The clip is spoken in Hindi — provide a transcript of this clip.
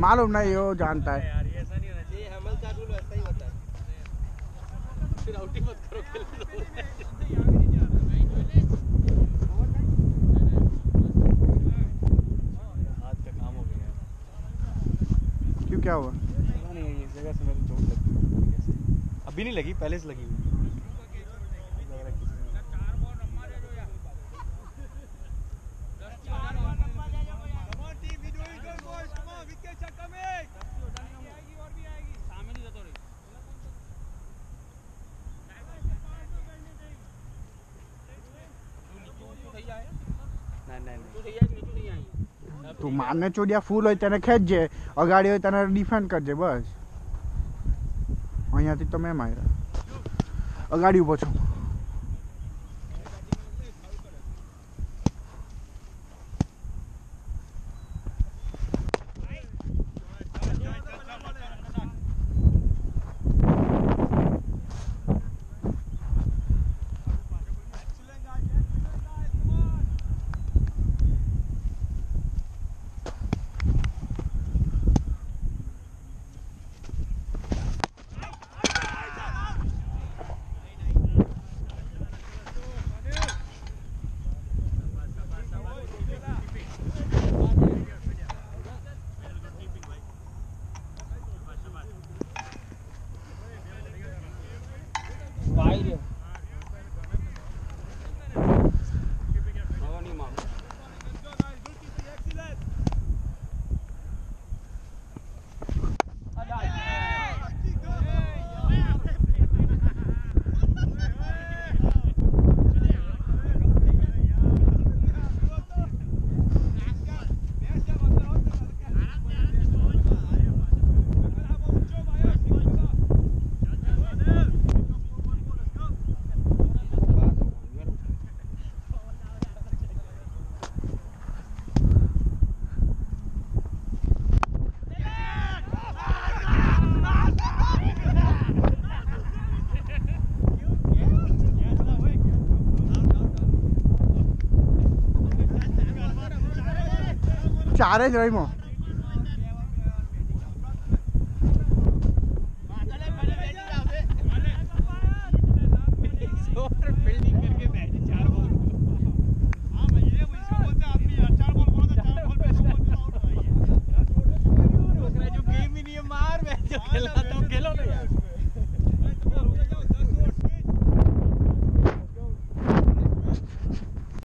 मालूम नहीं वो जानता है। ही है। ही। हो गया। क्यों क्या हुआ? नहीं जगह से मेरे चोट लगी। है अभी नहीं लगी पहले से लगी हुई। તું મારને ચોડિયા ફૂલ હોય તેને ખેંચજે અગાડી હોય તેને ડિફેન્ડ કરજે બસ. અહીંયાથી તમે માર્યા અગાડી ઊભો છું. 白一点 चार है जो मो।